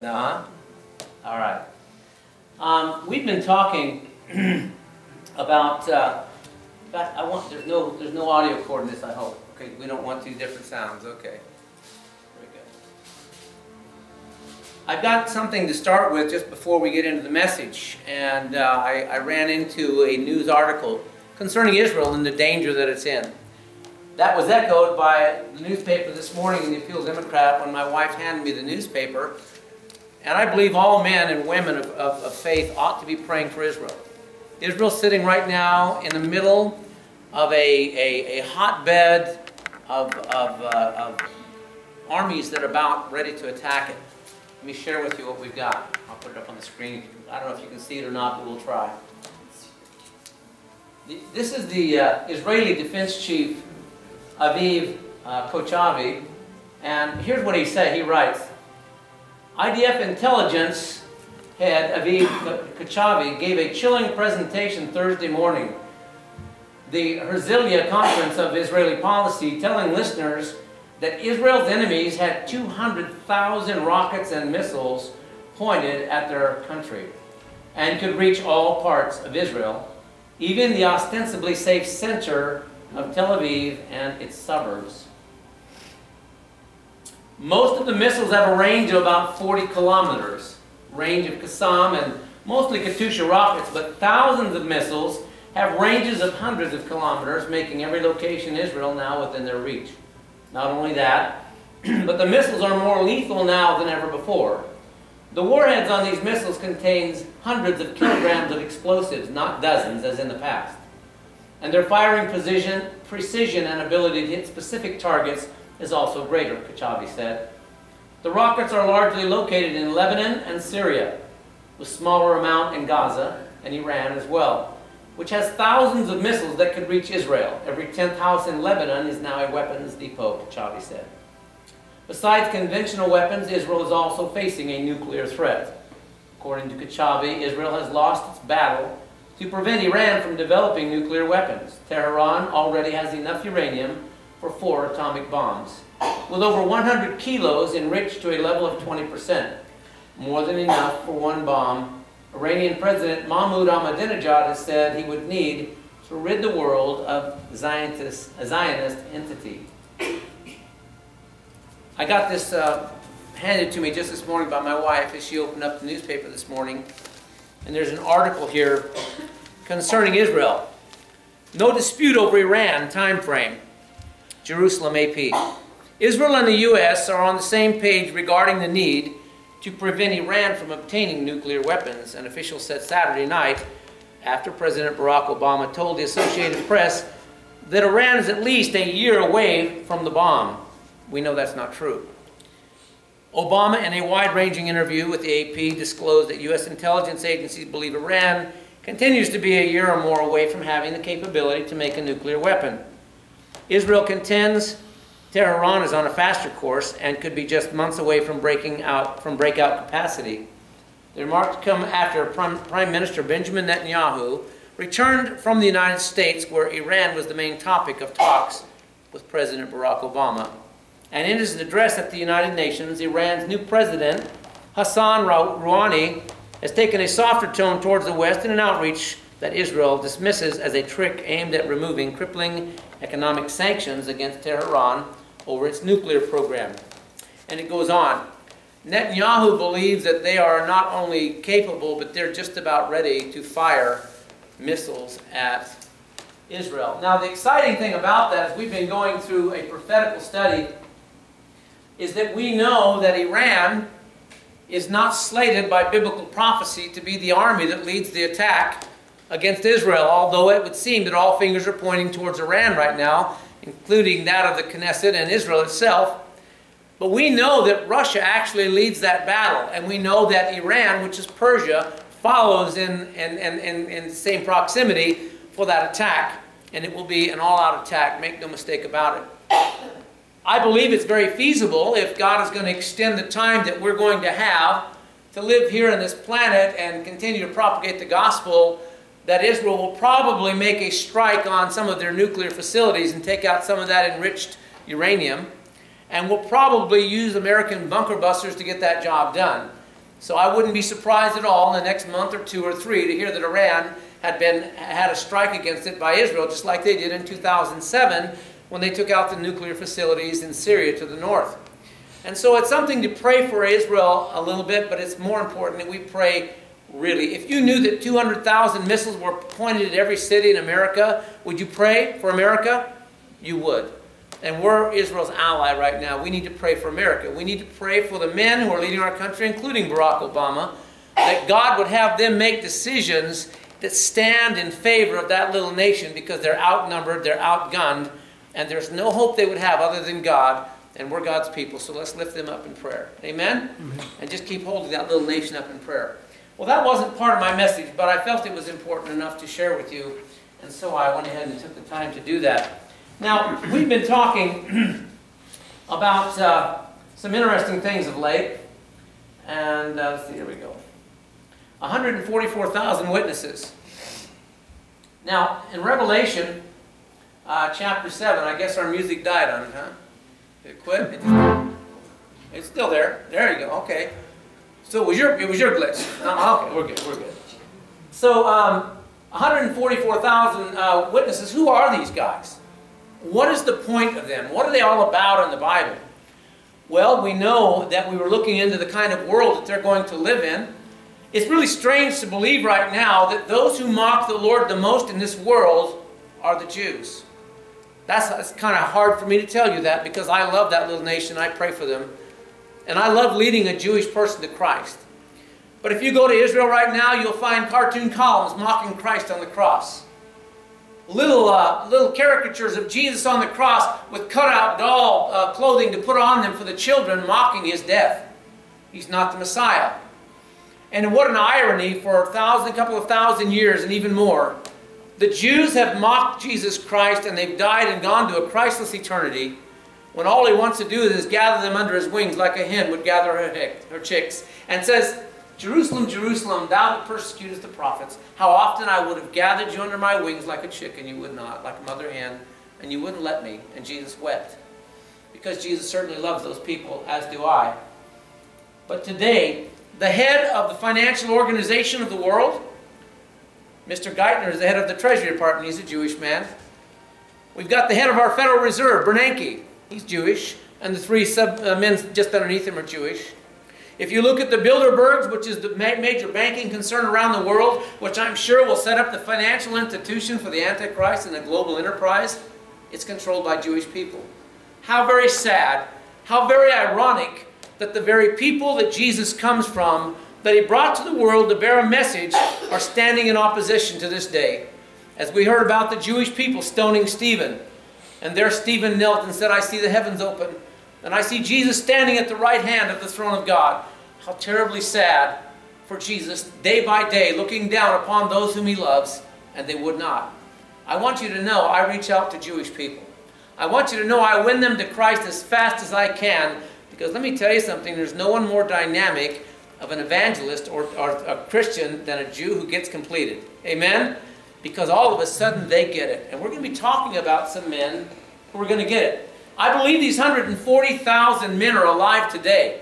No, huh? All right. Um, we've been talking about. Uh, I want. There's no. There's no audio cord in this. I hope. Okay. We don't want two different sounds. Okay. Very good. I've got something to start with just before we get into the message, and uh, I, I ran into a news article concerning Israel and the danger that it's in. That was echoed by the newspaper this morning in the Appeal Democrat when my wife handed me the newspaper and I believe all men and women of, of, of faith ought to be praying for Israel. Israel's sitting right now in the middle of a, a, a hotbed of, of, uh, of armies that are about ready to attack it. Let me share with you what we've got. I'll put it up on the screen. I don't know if you can see it or not, but we'll try. This is the uh, Israeli Defense Chief, Aviv uh, Kochavi, and here's what he said. He writes, IDF intelligence head Aviv Kochavi gave a chilling presentation Thursday morning. The Herzliya Conference of Israeli Policy telling listeners that Israel's enemies had 200,000 rockets and missiles pointed at their country and could reach all parts of Israel, even the ostensibly safe center of Tel Aviv and its suburbs. Most of the missiles have a range of about 40 kilometers, range of Qassam and mostly Katyusha rockets, but thousands of missiles have ranges of hundreds of kilometers, making every location in Israel now within their reach. Not only that, but the missiles are more lethal now than ever before. The warheads on these missiles contains hundreds of kilograms of explosives, not dozens as in the past. And their firing precision and ability to hit specific targets is also greater, Kochavi said. The rockets are largely located in Lebanon and Syria, with smaller amount in Gaza and Iran as well, which has thousands of missiles that could reach Israel. Every 10th house in Lebanon is now a weapons depot, Kochavi said. Besides conventional weapons, Israel is also facing a nuclear threat. According to Kochavi, Israel has lost its battle to prevent Iran from developing nuclear weapons. Tehran already has enough uranium for four atomic bombs, with over 100 kilos enriched to a level of 20%, more than enough for one bomb. Iranian President Mahmoud Ahmadinejad has said he would need to rid the world of Zionist, a Zionist entity. I got this uh, handed to me just this morning by my wife as she opened up the newspaper this morning. And there's an article here concerning Israel. No dispute over Iran time frame. Jerusalem AP. Israel and the U.S. are on the same page regarding the need to prevent Iran from obtaining nuclear weapons, an official said Saturday night after President Barack Obama told the Associated Press that Iran is at least a year away from the bomb. We know that's not true. Obama, in a wide-ranging interview with the AP, disclosed that U.S. intelligence agencies believe Iran continues to be a year or more away from having the capability to make a nuclear weapon. Israel contends Tehran is on a faster course and could be just months away from breaking out from breakout capacity. The remarks come after Prime Minister Benjamin Netanyahu returned from the United States where Iran was the main topic of talks with President Barack Obama. And in his address at the United Nations, Iran's new president, Hassan Rouhani, has taken a softer tone towards the West in an outreach that Israel dismisses as a trick aimed at removing crippling economic sanctions against Tehran over its nuclear program. And it goes on. Netanyahu believes that they are not only capable, but they're just about ready to fire missiles at Israel. Now, the exciting thing about that, as we've been going through a prophetical study, is that we know that Iran is not slated by biblical prophecy to be the army that leads the attack against Israel, although it would seem that all fingers are pointing towards Iran right now, including that of the Knesset and Israel itself. But we know that Russia actually leads that battle, and we know that Iran, which is Persia, follows in, in, in, in, the same proximity for that attack. And it will be an all-out attack, make no mistake about it. I believe it's very feasible if God is going to extend the time that we're going to have to live here on this planet and continue to propagate the gospel that Israel will probably make a strike on some of their nuclear facilities and take out some of that enriched uranium, and will probably use American bunker busters to get that job done. So I wouldn't be surprised at all in the next month or two or three to hear that Iran had been had a strike against it by Israel, just like they did in 2007 when they took out the nuclear facilities in Syria to the north. And so it's something to pray for Israel a little bit, but it's more important that we pray really. If you knew that 200,000 missiles were pointed at every city in America, would you pray for America? You would. And we're Israel's ally right now. We need to pray for America. We need to pray for the men who are leading our country, including Barack Obama, that God would have them make decisions that stand in favor of that little nation because they're outnumbered, they're outgunned, and there's no hope they would have other than God, and we're God's people. So let's lift them up in prayer. Amen? Mm-hmm. And just keep holding that little nation up in prayer. Well, that wasn't part of my message, but I felt it was important enough to share with you, and so I went ahead and took the time to do that. Now, we've been talking about uh, some interesting things of late, and uh, let's see, here we go. 144,000 witnesses. Now, in Revelation uh, chapter 7, I guess our music died on it, huh? Did it quit? It it's still there. There you go. Okay. So it was your, it was your glitch. Uh, okay, we're good. We're good. So um, 144,000 uh, witnesses. Who are these guys? What is the point of them? What are they all about in the Bible? Well, we know that we were looking into the kind of world that they're going to live in. It's really strange to believe right now that those who mock the Lord the most in this world are the Jews. That's, that's kind of hard for me to tell you that because I love that little nation. I pray for them. And I love leading a Jewish person to Christ. But if you go to Israel right now, you'll find cartoon columns mocking Christ on the cross. Little, uh, little caricatures of Jesus on the cross with cutout doll uh, clothing to put on them for the children, mocking his death. He's not the Messiah. And what an irony for a thousand, a couple of thousand years and even more. The Jews have mocked Jesus Christ and they've died and gone to a Christless eternity when all he wants to do is gather them under his wings like a hen would gather her, her chicks and says, Jerusalem, Jerusalem, thou that persecutest the prophets, how often I would have gathered you under my wings like a chick and you would not, like a mother hen, and you wouldn't let me. And Jesus wept. Because Jesus certainly loves those people, as do I. But today, the head of the financial organization of the world. Mr. Geithner is the head of the Treasury Department. He's a Jewish man. We've got the head of our Federal Reserve, Bernanke. He's Jewish. And the three sub, uh, men just underneath him are Jewish. If you look at the Bilderbergs, which is the ma major banking concern around the world, which I'm sure will set up the financial institution for the Antichrist and the global enterprise, it's controlled by Jewish people. How very sad, how very ironic that the very people that Jesus comes from, that he brought to the world to bear a message, are standing in opposition to this day. As we heard about the Jewish people stoning Stephen, and there Stephen knelt and said, I see the heavens open, and I see Jesus standing at the right hand of the throne of God. How terribly sad for Jesus, day by day, looking down upon those whom he loves, and they would not. I want you to know I reach out to Jewish people. I want you to know I win them to Christ as fast as I can because let me tell you something, there's no one more dynamic of an evangelist or, or a Christian than a Jew who gets completed. Amen? Because all of a sudden they get it. And we're going to be talking about some men who are going to get it. I believe these 140,000 men are alive today.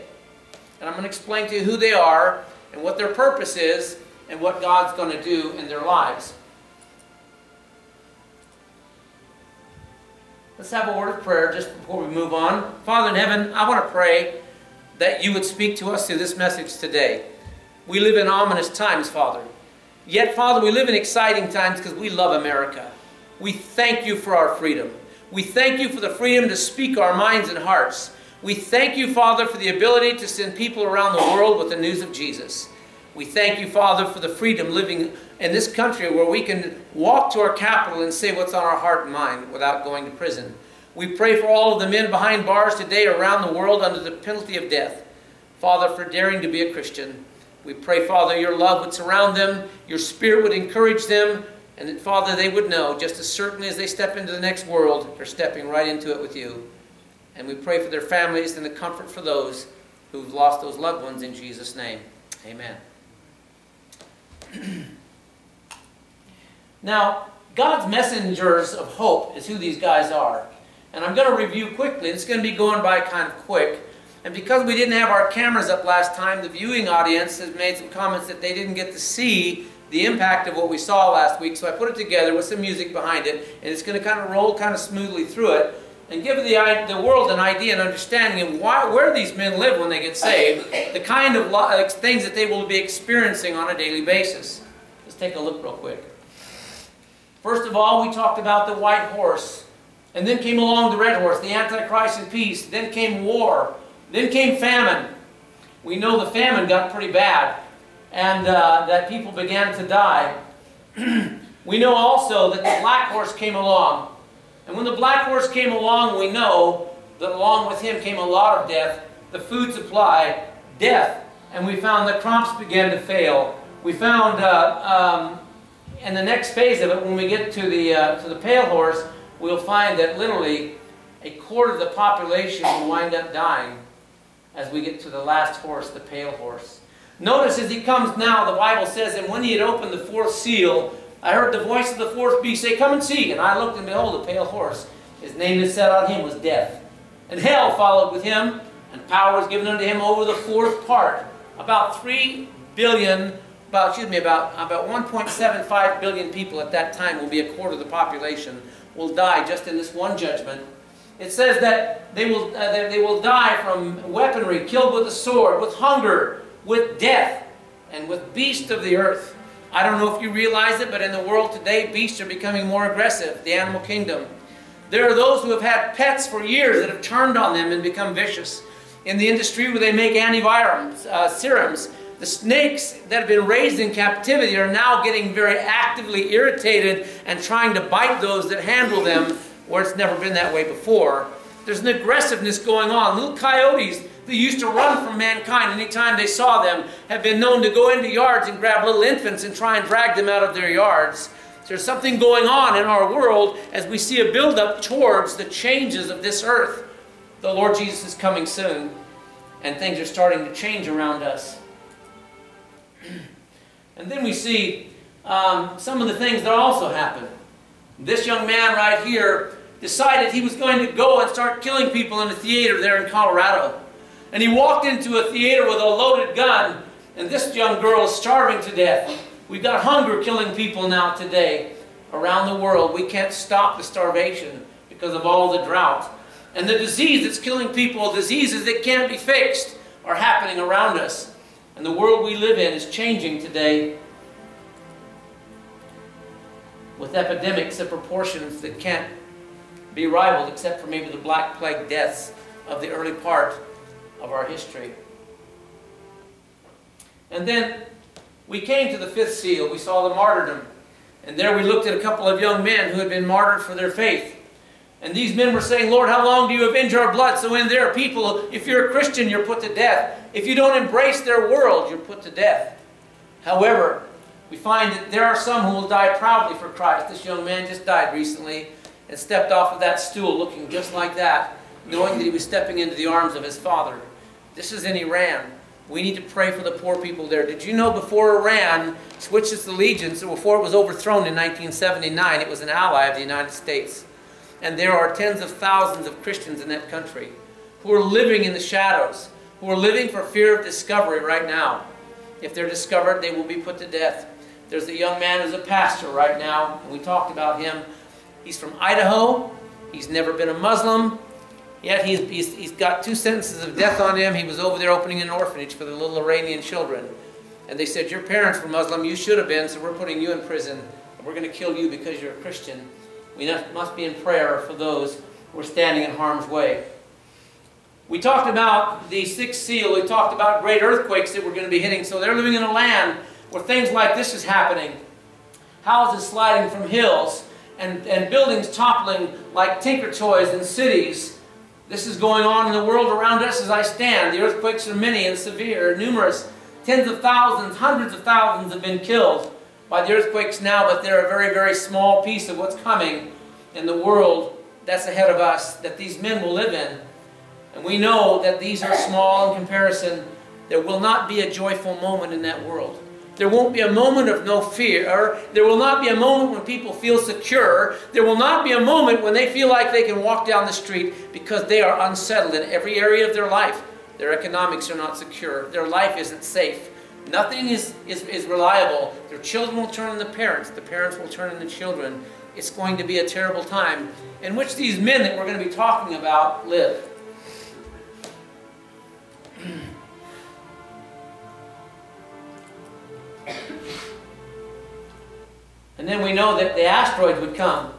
And I'm going to explain to you who they are and what their purpose is and what God's going to do in their lives. Let's have a word of prayer just before we move on. Father in heaven, I want to pray that you would speak to us through this message today. We live in ominous times, Father. Yet, Father, we live in exciting times because we love America. We thank you for our freedom. We thank you for the freedom to speak our minds and hearts. We thank you, Father, for the ability to send people around the world with the news of Jesus. We thank you, Father, for the freedom living in this country where we can walk to our capital and say what's on our heart and mind without going to prison. We pray for all of the men behind bars today around the world under the penalty of death. Father, for daring to be a Christian. We pray, Father, your love would surround them, your spirit would encourage them, and that, Father, they would know, just as certainly as they step into the next world, they're stepping right into it with you. And we pray for their families and the comfort for those who've lost those loved ones in Jesus' name. Amen. now, God's messengers of hope is who these guys are. And I'm going to review quickly. It's going to be going by kind of quick. And because we didn't have our cameras up last time, the viewing audience has made some comments that they didn't get to see the impact of what we saw last week. So I put it together with some music behind it, and it's going to kind of roll kind of smoothly through it and give the, the world an idea and understanding of why, where these men live when they get saved, the kind of things that they will be experiencing on a daily basis. Let's take a look real quick. First of all, we talked about the white horse. And then came along the red horse, the Antichrist and peace. Then came war. Then came famine. We know the famine got pretty bad and uh, that people began to die. we know also that the black horse came along. And when the black horse came along, we know that along with him came a lot of death, the food supply, death, and we found the crops began to fail. We found, uh, um, in the next phase of it, when we get to the, uh, to the pale horse, we'll find that literally a quarter of the population will wind up dying as we get to the last horse, the pale horse. Notice as he comes now, the Bible says, and when he had opened the fourth seal, I heard the voice of the fourth beast say, Come and see. And I looked, and behold, a pale horse. His name that sat on him was Death. And hell followed with him, and power was given unto him over the fourth part. About three billion, about excuse me, about about 1.75 billion people at that time will be a quarter of the population will die just in this one judgment. It says that they will uh, they will die from weaponry, killed with a sword, with hunger, with death, and with beasts of the earth. I don't know if you realize it, but in the world today, beasts are becoming more aggressive, the animal kingdom. There are those who have had pets for years that have turned on them and become vicious. In the industry where they make antivirums, uh, serums, the snakes that have been raised in captivity are now getting very actively irritated and trying to bite those that handle them where it's never been that way before. There's an aggressiveness going on. Little coyotes that used to run from mankind anytime they saw them have been known to go into yards and grab little infants and try and drag them out of their yards. There's something going on in our world as we see a buildup towards the changes of this earth. The Lord Jesus is coming soon, and things are starting to change around us. And then we see um, some of the things that also happen. This young man right here decided he was going to go and start killing people in a theater there in Colorado. And he walked into a theater with a loaded gun, and this young girl is starving to death. We've got hunger killing people now today around the world. We can't stop the starvation because of all the drought. And the disease that's killing people, diseases that can't be fixed, are happening around us. And the world we live in is changing today with epidemics of proportions that can't be rivaled except for maybe the Black Plague deaths of the early part of our history. And then we came to the fifth seal. We saw the martyrdom. And there we looked at a couple of young men who had been martyred for their faith. And these men were saying, Lord, how long do you avenge our blood? So when there are people, if you're a Christian, you're put to death. If you don't embrace their world, you're put to death. However, we find that there are some who will die proudly for Christ. This young man just died recently and stepped off of that stool looking just like that, knowing that he was stepping into the arms of his father. This is in Iran. We need to pray for the poor people there. Did you know before Iran switched its allegiance, before it was overthrown in 1979, it was an ally of the United States. And there are tens of thousands of Christians in that country who are living in the shadows, who are living for fear of discovery right now. If they're discovered, they will be put to death. There's a young man who's a pastor right now, and we talked about him. He's from Idaho. He's never been a Muslim. Yet he's, he's, he's got two sentences of death on him. He was over there opening an orphanage for the little Iranian children. And they said, your parents were Muslim, you should have been, so we're putting you in prison. We're going to kill you because you're a Christian. We must be in prayer for those who are standing in harm's way. We talked about the sixth seal. We talked about great earthquakes that were going to be hitting. So they're living in a land where things like this is happening. Houses sliding from hills and, and buildings toppling like tinker toys in cities. This is going on in the world around us as I stand. The earthquakes are many and severe, numerous. Tens of thousands, hundreds of thousands have been killed by the earthquakes now, but they're a very, very small piece of what's coming in the world that's ahead of us, that these men will live in. And we know that these are small in comparison. There will not be a joyful moment in that world. There won't be a moment of no fear. There will not be a moment when people feel secure. There will not be a moment when they feel like they can walk down the street because they are unsettled in every area of their life. Their economics are not secure. Their life isn't safe. Nothing is, is, is reliable. Their children will turn on the parents. The parents will turn on the children. It's going to be a terrible time in which these men that we're going to be talking about live. And then we know that the asteroids would come.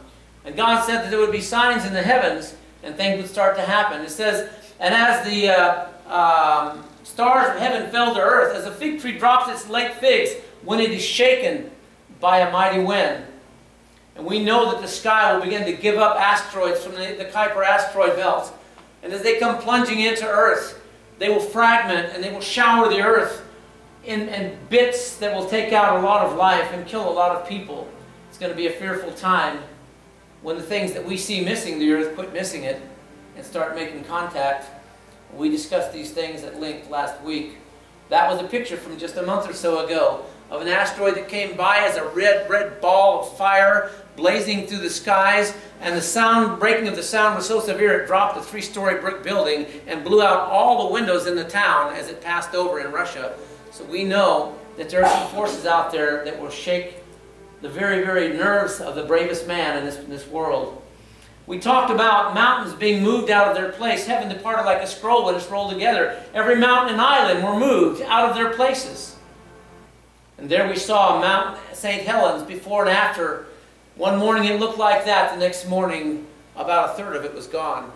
And God said that there would be signs in the heavens and things would start to happen. It says, and as the uh, um, stars of heaven fell to earth, as a fig tree drops its late figs when it is shaken by a mighty wind. And we know that the sky will begin to give up asteroids from the, the Kuiper asteroid belt. And as they come plunging into Earth, they will fragment and they will shower the Earth in, in bits that will take out a lot of life and kill a lot of people. It's going to be a fearful time when the things that we see missing the Earth quit missing it and start making contact. We discussed these things at length last week. That was a picture from just a month or so ago of an asteroid that came by as a red, red ball of fire blazing through the skies, and the sound, breaking of the sound was so severe it dropped a three-story brick building and blew out all the windows in the town as it passed over in Russia. So we know that there are some forces out there that will shake the very, very nerves of the bravest man in this, in this world. We talked about mountains being moved out of their place. Heaven departed like a scroll when it's rolled together. Every mountain and island were moved out of their places. And there we saw Mount St. Helens before and after. One morning it looked like that. The next morning, about a third of it was gone.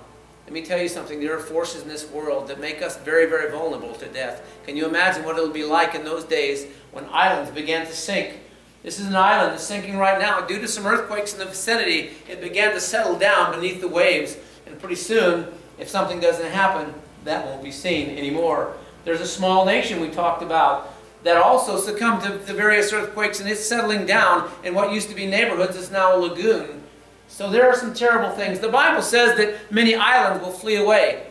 Let me tell you something. There are forces in this world that make us very, very vulnerable to death. Can you imagine what it would be like in those days when islands began to sink? This is an island that's sinking right now. Due to some earthquakes in the vicinity, it began to settle down beneath the waves. And pretty soon, if something doesn't happen, that won't be seen anymore. There's a small nation we talked about that also succumbed to the various earthquakes, and it's settling down in what used to be neighborhoods is now a lagoon. So there are some terrible things. The Bible says that many islands will flee away.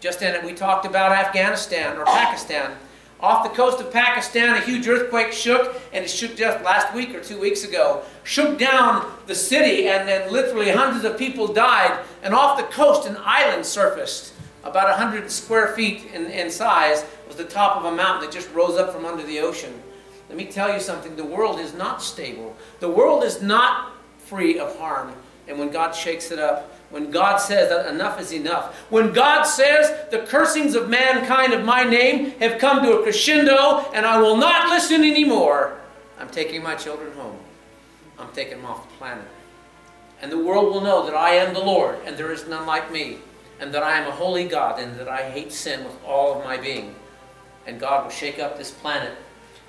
Just in it, we talked about Afghanistan or Pakistan. Off the coast of Pakistan, a huge earthquake shook, and it shook just last week or two weeks ago. Shook down the city, and then literally hundreds of people died. And off the coast, an island surfaced, about 100 square feet in, in size, was the top of a mountain that just rose up from under the ocean. Let me tell you something the world is not stable, the world is not free of harm. And when God shakes it up, when God says that enough is enough, when God says the cursings of mankind of my name have come to a crescendo and I will not listen anymore, I'm taking my children home. I'm taking them off the planet. And the world will know that I am the Lord and there is none like me, and that I am a holy God and that I hate sin with all of my being. And God will shake up this planet.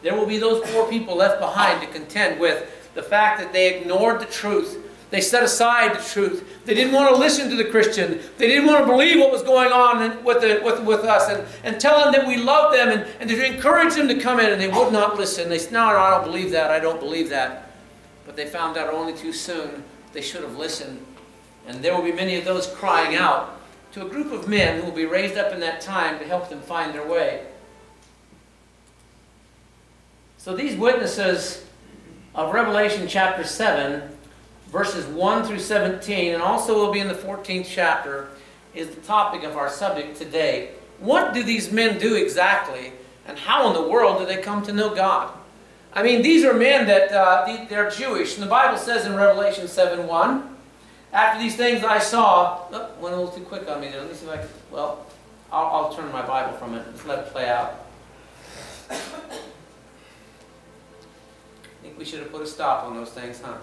There will be those poor people left behind to contend with the fact that they ignored the truth they set aside the truth. They didn't want to listen to the Christian. They didn't want to believe what was going on with, the, with, with us and, and tell them that we love them and, and to encourage them to come in, and they would not listen. They said, no, no, I don't believe that. I don't believe that. But they found out only too soon they should have listened. And there will be many of those crying out to a group of men who will be raised up in that time to help them find their way. So these witnesses of Revelation chapter 7 verses 1 through 17, and also will be in the 14th chapter, is the topic of our subject today. What do these men do exactly, and how in the world do they come to know God? I mean, these are men that uh, they're Jewish, and the Bible says in Revelation 7 1, after these things I saw, oh, went a little too quick on me there. Let me see if I can, well, I'll, I'll turn my Bible from it. Let's let it play out. I think we should have put a stop on those things, huh?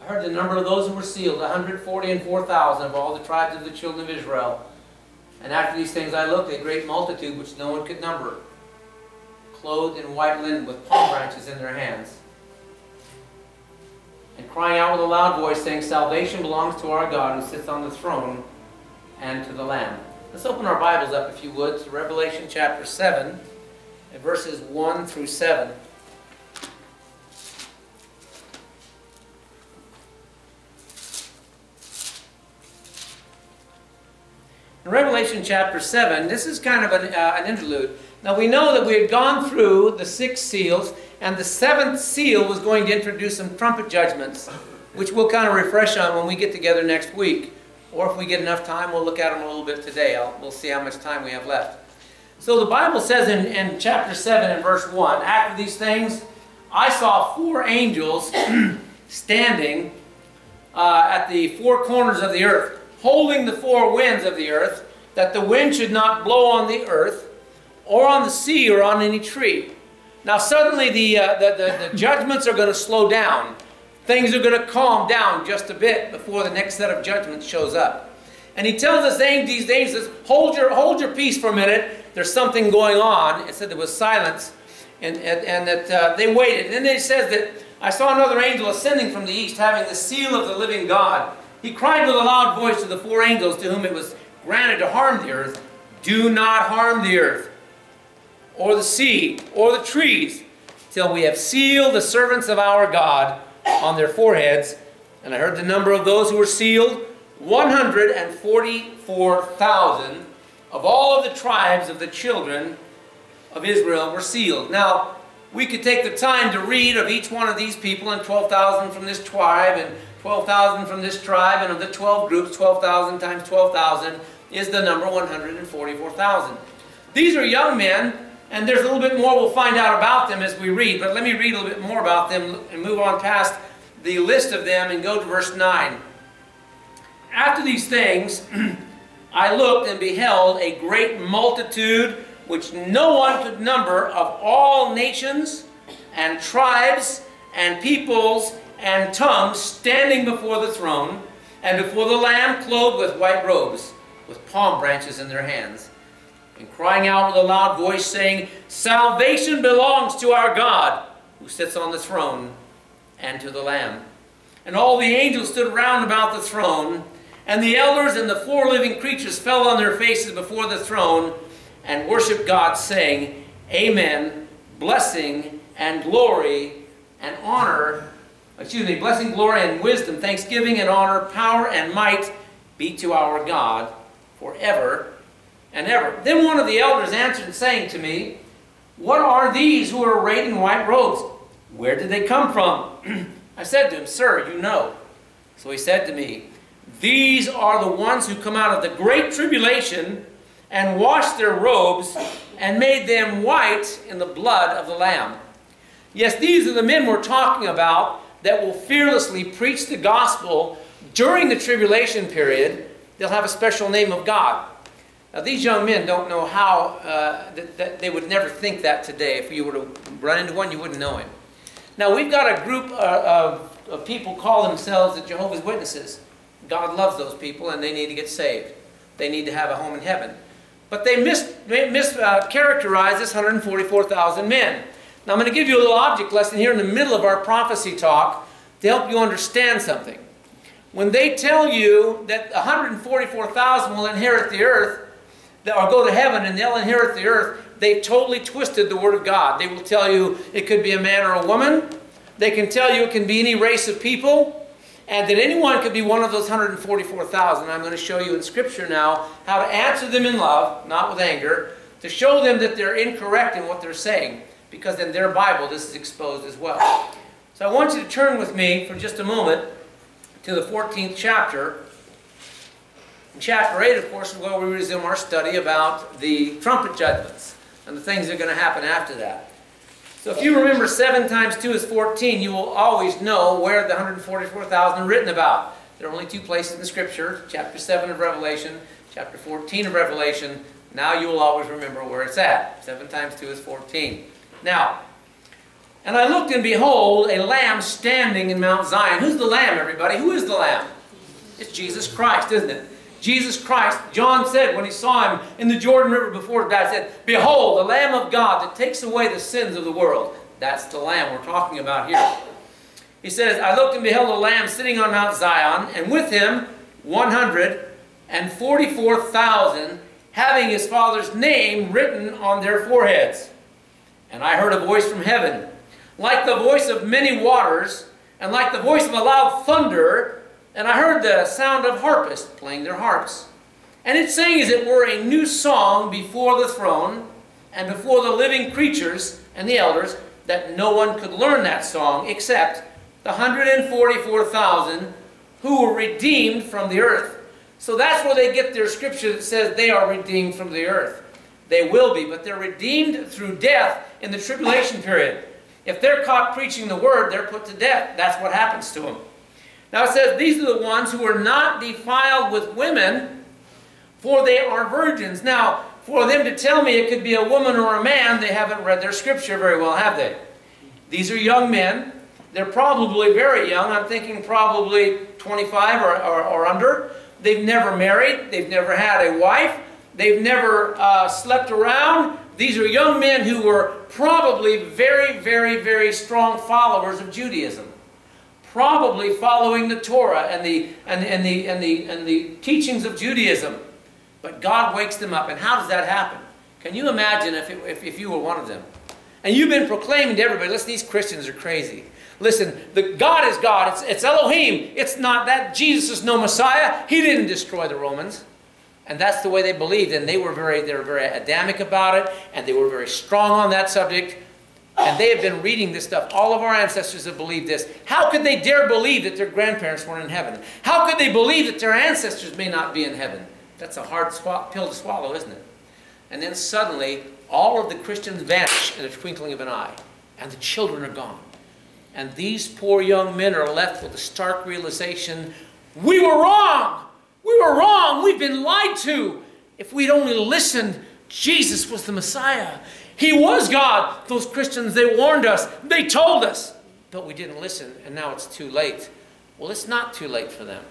I heard the number of those who were sealed, 140 and 4,000 of all the tribes of the children of Israel. And after these things I looked, a great multitude which no one could number, clothed in white linen with palm branches in their hands. And crying out with a loud voice, saying, Salvation belongs to our God who sits on the throne and to the Lamb. Let's open our Bibles up, if you would, to Revelation chapter 7, verses 1 through 7. Revelation chapter 7, this is kind of an, uh, an interlude. Now we know that we had gone through the six seals, And the seventh seal was going to introduce some trumpet judgments, which we'll kind of refresh on when we get together next week. Or if we get enough time, we'll look at them a little bit today. I'll, we'll see how much time we have left. So the Bible says in, in chapter 7 and verse 1, After these things, I saw four angels standing uh, at the four corners of the earth, holding the four winds of the earth, that the wind should not blow on the earth, or on the sea, or on any tree. Now suddenly the, uh, the, the, the judgments are going to slow down. Things are going to calm down just a bit before the next set of judgments shows up. And he tells us these angels, hold your, hold your peace for a minute. There's something going on. It said there was silence. And, and, and that uh, they waited. And then he says that I saw another angel ascending from the east, having the seal of the living God. He cried with a loud voice to the four angels to whom it was granted to harm the earth, Do not harm the earth, or the sea, or the trees, till we have sealed the servants of our God on their foreheads. And I heard the number of those who were sealed 144,000 of all of the tribes of the children of Israel were sealed. Now, we could take the time to read of each one of these people and 12,000 from this tribe and 12,000 from this tribe and of the 12 groups, 12,000 times 12,000 is the number 144,000. These are young men and there's a little bit more we'll find out about them as we read, but let me read a little bit more about them and move on past the list of them and go to verse 9. After these things, I looked and beheld a great multitude which no one could number of all nations and tribes and peoples and tongues standing before the throne and before the Lamb clothed with white robes, with palm branches in their hands, and crying out with a loud voice, saying, Salvation belongs to our God, who sits on the throne, and to the Lamb. And all the angels stood round about the throne, and the elders and the four living creatures fell on their faces before the throne, and worship God, saying, Amen, blessing and glory and honor, excuse me, blessing, glory, and wisdom, thanksgiving and honor, power and might be to our God forever and ever. Then one of the elders answered, saying to me, What are these who are arrayed in white robes? Where did they come from? I said to him, Sir, you know. So he said to me, These are the ones who come out of the great tribulation and washed their robes and made them white in the blood of the Lamb. Yes, these are the men we're talking about that will fearlessly preach the gospel during the tribulation period. They'll have a special name of God. Now, these young men don't know how, uh, that, that they would never think that today. If you were to run into one, you wouldn't know him. Now, we've got a group uh, of, of people call themselves the Jehovah's Witnesses. God loves those people and they need to get saved. They need to have a home in heaven. But they mischaracterized uh, this 144,000 men. Now I'm going to give you a little object lesson here in the middle of our prophecy talk to help you understand something. When they tell you that 144,000 will inherit the earth, or go to heaven and they'll inherit the earth, they've totally twisted the Word of God. They will tell you it could be a man or a woman. They can tell you it can be any race of people and that anyone could be one of those 144,000. I'm going to show you in Scripture now how to answer them in love, not with anger, to show them that they're incorrect in what they're saying, because in their Bible this is exposed as well. So I want you to turn with me for just a moment to the 14th chapter. In chapter 8, of course, is where we resume our study about the trumpet judgments and the things that are going to happen after that. So if you remember 7 times 2 is 14, you will always know where the 144,000 are written about. There are only two places in the Scripture, chapter 7 of Revelation, chapter 14 of Revelation. Now you will always remember where it's at. 7 times 2 is 14. Now, and I looked and behold a lamb standing in Mount Zion. Who's the lamb, everybody? Who is the lamb? It's Jesus Christ, isn't it? Jesus Christ, John said when he saw him in the Jordan River before God, said, Behold, the Lamb of God that takes away the sins of the world. That's the Lamb we're talking about here. He says, I looked and beheld a Lamb sitting on Mount Zion, and with him 144,000, having his Father's name written on their foreheads. And I heard a voice from heaven, like the voice of many waters, and like the voice of a loud thunder, and I heard the sound of harpists playing their harps. And it sang as it were a new song before the throne and before the living creatures and the elders that no one could learn that song except the 144,000 who were redeemed from the earth. So that's where they get their scripture that says they are redeemed from the earth. They will be, but they're redeemed through death in the tribulation period. If they're caught preaching the word, they're put to death. That's what happens to them. Now it says, These are the ones who are not defiled with women, for they are virgins. Now, for them to tell me it could be a woman or a man, they haven't read their scripture very well, have they? These are young men. They're probably very young. I'm thinking probably 25 or, or, or under. They've never married. They've never had a wife. They've never uh, slept around. These are young men who were probably very, very, very strong followers of Judaism. Probably following the Torah and the, and, and, the, and, the, and the teachings of Judaism. But God wakes them up. And how does that happen? Can you imagine if, it, if, if you were one of them? And you've been proclaiming to everybody, listen, these Christians are crazy. Listen, the God is God. It's, it's Elohim. It's not that Jesus is no Messiah. He didn't destroy the Romans. And that's the way they believed. And they were very, they were very Adamic about it. And they were very strong on that subject. And they have been reading this stuff. All of our ancestors have believed this. How could they dare believe that their grandparents weren't in heaven? How could they believe that their ancestors may not be in heaven? That's a hard pill to swallow, isn't it? And then suddenly, all of the Christians vanish in a twinkling of an eye, and the children are gone. And these poor young men are left with the stark realization we were wrong! We were wrong! We've been lied to! If we'd only listened, Jesus was the Messiah. He was God. Those Christians, they warned us, they told us, but we didn't listen, and now it's too late. Well, it's not too late for them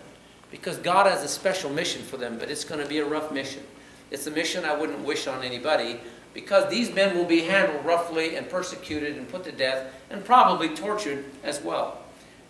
because God has a special mission for them, but it's going to be a rough mission. It's a mission I wouldn't wish on anybody because these men will be handled roughly and persecuted and put to death and probably tortured as well.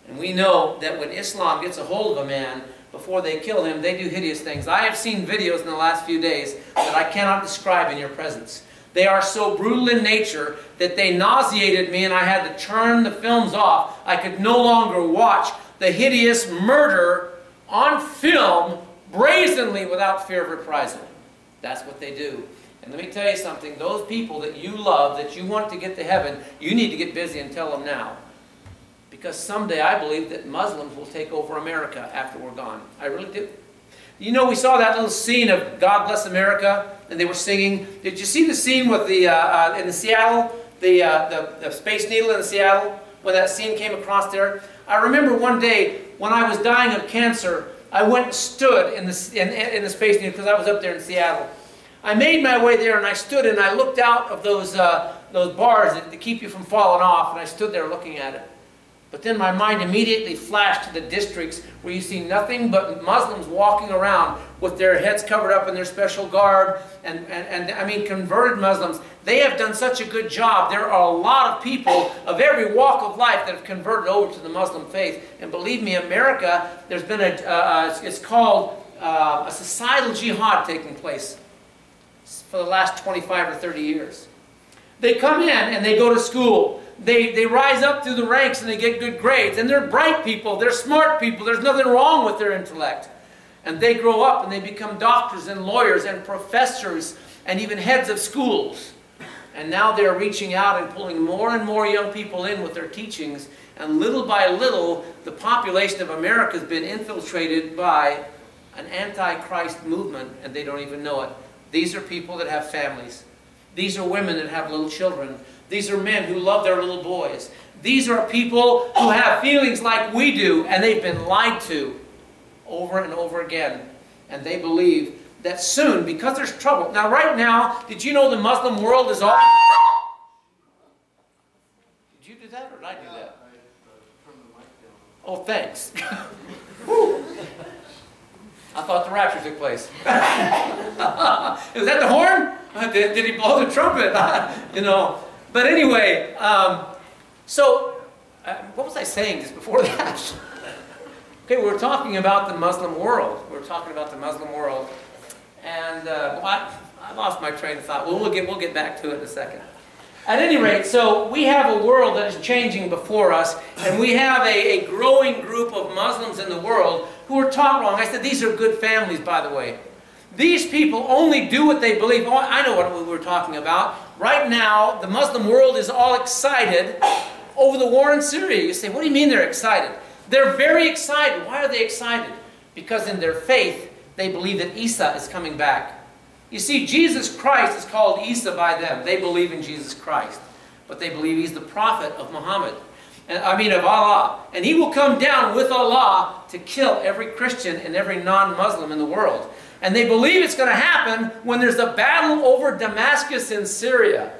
And we know that when Islam gets a hold of a man, before they kill him, they do hideous things. I have seen videos in the last few days that I cannot describe in your presence. They are so brutal in nature that they nauseated me and I had to turn the films off. I could no longer watch the hideous murder on film brazenly without fear of reprisal. That's what they do. And let me tell you something, those people that you love, that you want to get to heaven, you need to get busy and tell them now. Because someday I believe that Muslims will take over America after we're gone. I really do. You know, we saw that little scene of God Bless America, and they were singing. Did you see the scene with the, uh, uh, in the Seattle, the, uh, the, the Space Needle in Seattle, when that scene came across there? I remember one day when I was dying of cancer, I went and stood in the, in, in the Space Needle because I was up there in Seattle. I made my way there and I stood and I looked out of those, uh, those bars that, that keep you from falling off and I stood there looking at it. But then my mind immediately flashed to the districts where you see nothing but Muslims walking around with their heads covered up in their special garb. And, and, and I mean, converted Muslims. They have done such a good job. There are a lot of people of every walk of life that have converted over to the Muslim faith. And believe me, America, there's been a, uh, it's called uh, a societal jihad taking place for the last 25 or 30 years. They come in and they go to school. They, they rise up through the ranks and they get good grades. And they're bright people. They're smart people. There's nothing wrong with their intellect. And they grow up and they become doctors and lawyers and professors and even heads of schools. And now they're reaching out and pulling more and more young people in with their teachings. And little by little, the population of America has been infiltrated by an antichrist movement, and they don't even know it. These are people that have families. These are women that have little children. These are men who love their little boys. These are people who have feelings like we do, and they've been lied to over and over again. And they believe that soon, because there's trouble. Now, right now, did you know the Muslim world is all... Did you do that, or did I do that? Oh, thanks. I thought the rapture took place. Is that the horn? Did, did he blow the trumpet? you know. But anyway, um, so uh, what was I saying just before that? okay, we were talking about the Muslim world. We were talking about the Muslim world. And uh, well, I, I, lost my train of thought. Well, we'll get, we'll get back to it in a second. At any rate, so we have a world that is changing before us, and we have a, a growing group of Muslims in the world who are taught wrong. I said, these are good families, by the way. These people only do what they believe. Oh, I know what we were talking about. Right now, the Muslim world is all excited over the war in Syria. You say, what do you mean they're excited? They're very excited. Why are they excited? Because in their faith, they believe that Isa is coming back. You see, Jesus Christ is called Isa by them. They believe in Jesus Christ. But they believe he's the prophet of Muhammad. And, I mean, of Allah. And he will come down with Allah to kill every Christian and every non-Muslim in the world. And they believe it's going to happen when there's a battle over Damascus in Syria.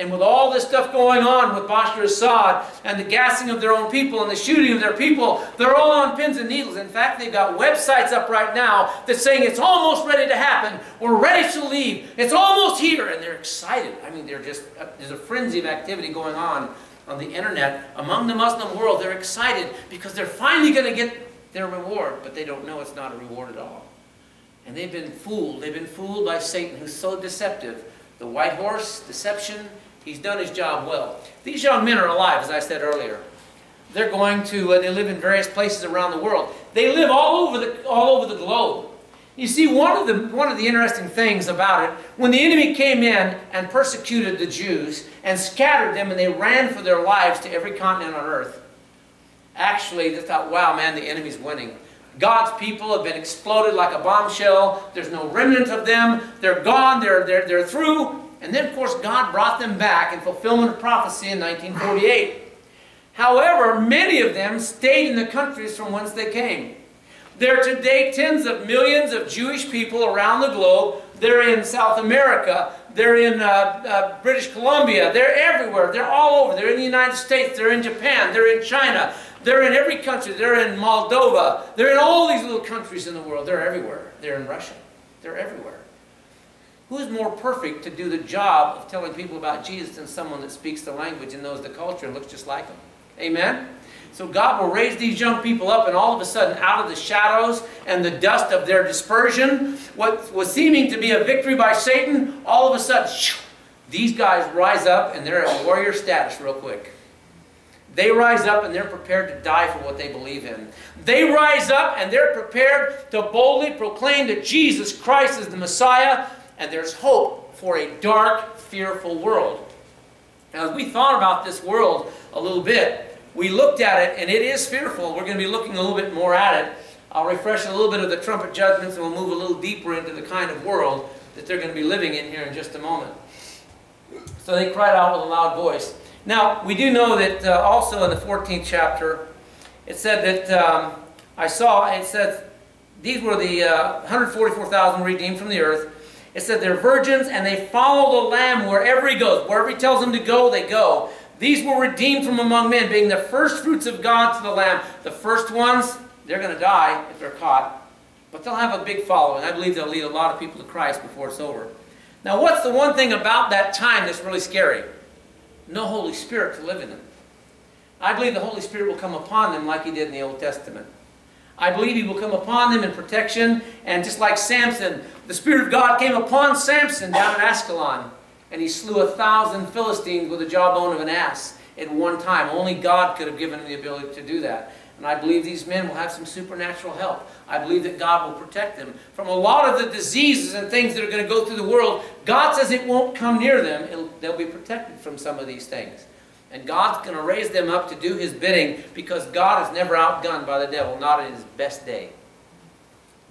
And with all this stuff going on with Bashar Assad and the gassing of their own people and the shooting of their people, they're all on pins and needles. In fact, they've got websites up right now that's saying it's almost ready to happen. We're ready to leave. It's almost here. And they're excited. I mean, they're just, uh, there's a frenzy of activity going on on the internet among the Muslim world. They're excited because they're finally going to get their reward, but they don't know it's not a reward at all. And they've been fooled. They've been fooled by Satan, who's so deceptive. The white horse, deception, He's done his job well. These young men are alive, as I said earlier. They're going to, uh, they live in various places around the world. They live all over the, all over the globe. You see, one of, the, one of the interesting things about it, when the enemy came in and persecuted the Jews and scattered them and they ran for their lives to every continent on earth, actually they thought, wow, man, the enemy's winning. God's people have been exploded like a bombshell. There's no remnant of them. They're gone. They're, they're, they're through. And then, of course, God brought them back in fulfillment of prophecy in 1948. However, many of them stayed in the countries from whence they came. There are today tens of millions of Jewish people around the globe. They're in South America. They're in uh, uh, British Columbia. They're everywhere. They're all over. They're in the United States. They're in Japan. They're in China. They're in every country. They're in Moldova. They're in all these little countries in the world. They're everywhere. They're in Russia. They're everywhere. Who is more perfect to do the job of telling people about Jesus than someone that speaks the language and knows the culture and looks just like them? Amen? So God will raise these young people up and all of a sudden out of the shadows and the dust of their dispersion, what was seeming to be a victory by Satan, all of a sudden, these guys rise up and they're at warrior status real quick. They rise up and they're prepared to die for what they believe in. They rise up and they're prepared to boldly proclaim that Jesus Christ is the Messiah and there's hope for a dark, fearful world. Now, as we thought about this world a little bit, we looked at it, and it is fearful. We're going to be looking a little bit more at it. I'll refresh a little bit of the trumpet judgments, and we'll move a little deeper into the kind of world that they're going to be living in here in just a moment. So they cried out with a loud voice. Now, we do know that uh, also in the 14th chapter, it said that um, I saw, it says, these were the uh, 144,000 redeemed from the earth. It said they're virgins and they follow the Lamb wherever he goes. Wherever he tells them to go, they go. These were redeemed from among men, being the first fruits of God to the Lamb. The first ones, they're going to die if they're caught. But they'll have a big following. I believe they'll lead a lot of people to Christ before it's over. Now, what's the one thing about that time that's really scary? No Holy Spirit to live in them. I believe the Holy Spirit will come upon them like he did in the Old Testament. I believe he will come upon them in protection. And just like Samson, the Spirit of God came upon Samson down in Ascalon. And he slew a thousand Philistines with the jawbone of an ass at one time. Only God could have given him the ability to do that. And I believe these men will have some supernatural help. I believe that God will protect them from a lot of the diseases and things that are going to go through the world. God says it won't come near them. It'll, they'll be protected from some of these things. And God's going to raise them up to do his bidding because God is never outgunned by the devil, not in his best day.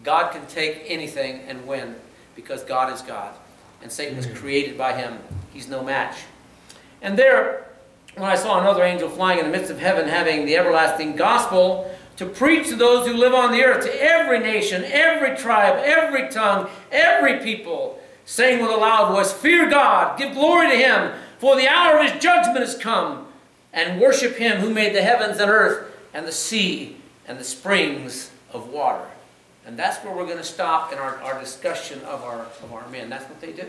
God can take anything and win because God is God. And Satan was created by him. He's no match. And there, when I saw another angel flying in the midst of heaven, having the everlasting gospel to preach to those who live on the earth, to every nation, every tribe, every tongue, every people, saying with a loud voice, Fear God, give glory to him, for the hour of his judgment has come, and worship him who made the heavens and earth and the sea and the springs of water. And that's where we're going to stop in our, our discussion of our, of our men. That's what they do.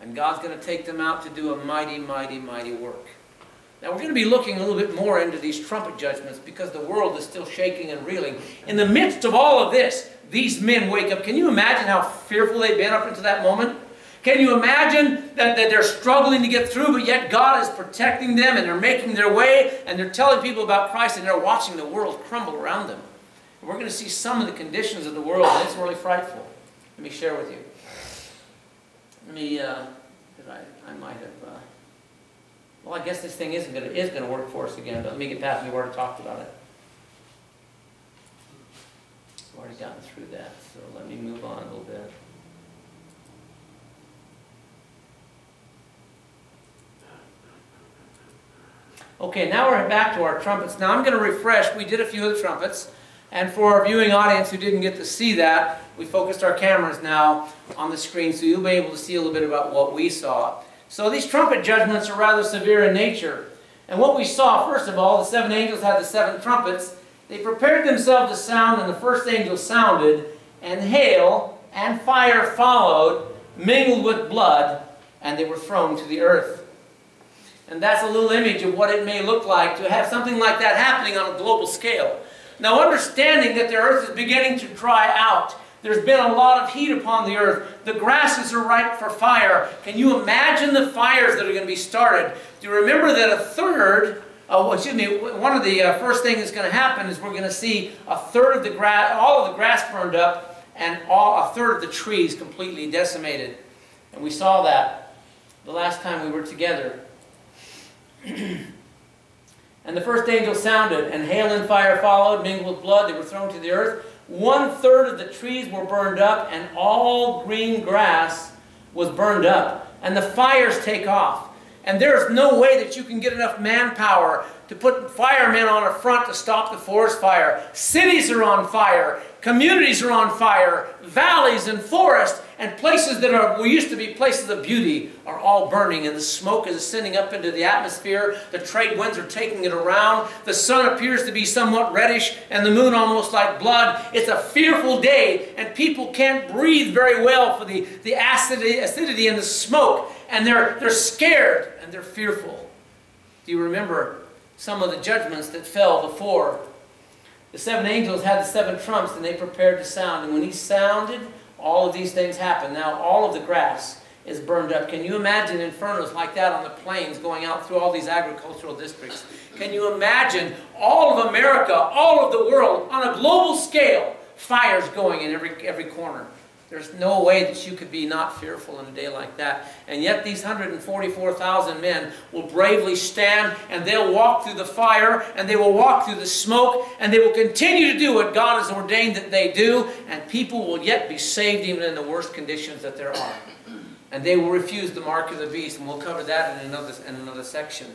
And God's going to take them out to do a mighty, mighty, mighty work. Now we're going to be looking a little bit more into these trumpet judgments because the world is still shaking and reeling. In the midst of all of this, these men wake up. Can you imagine how fearful they've been up until that moment? Can you imagine that, that they're struggling to get through, but yet God is protecting them and they're making their way and they're telling people about Christ and they're watching the world crumble around them? And we're going to see some of the conditions of the world and it's really frightful. let me share with you. Let me, uh, I, I might have, well, I guess this thing isn't gonna, is gonna work for us again, but let me get past, we already talked about it. We've already gotten through that, so let me move on a little bit. Okay, now we're back to our trumpets. Now I'm going to refresh. We did a few of the trumpets. And for our viewing audience who didn't get to see that, we focused our cameras now on the screen so you'll be able to see a little bit about what we saw. So these trumpet judgments are rather severe in nature. And what we saw, first of all, the seven angels had the seven trumpets. They prepared themselves to sound, and the first angel sounded, and hail and fire followed, mingled with blood, and they were thrown to the earth. And that's a little image of what it may look like to have something like that happening on a global scale. Now, understanding that the earth is beginning to dry out, there's been a lot of heat upon the earth. The grasses are ripe for fire. Can you imagine the fires that are going to be started? Do you remember that a third, oh, excuse me, one of the uh, first things that's going to happen is we're going to see a third of the grass, all of the grass burned up, and all, a third of the trees completely decimated. And we saw that the last time we were together. and the first angel sounded, and hail and fire followed, mingled with blood. They were thrown to the earth. One third of the trees were burned up, and all green grass was burned up. And the fires take off. And there's no way that you can get enough manpower to put firemen on a front to stop the forest fire. Cities are on fire. Communities are on fire. Valleys and forests and places that are, used to be places of beauty are all burning and the smoke is ascending up into the atmosphere. The trade winds are taking it around. The sun appears to be somewhat reddish and the moon almost like blood. It's a fearful day and people can't breathe very well for the, the acidity, acidity and the smoke and they're, they're scared and they're fearful. Do you remember some of the judgments that fell before? The seven angels had the seven trumps and they prepared to sound. And when he sounded, all of these things happened. Now, all of the grass is burned up. Can you imagine infernos like that on the plains going out through all these agricultural districts? Can you imagine all of America, all of the world, on a global scale, fires going in every, every corner? There's no way that you could be not fearful in a day like that. And yet these 144,000 men will bravely stand and they'll walk through the fire and they will walk through the smoke and they will continue to do what God has ordained that they do and people will yet be saved even in the worst conditions that there are. And they will refuse the mark of the beast and we'll cover that in another, in another section.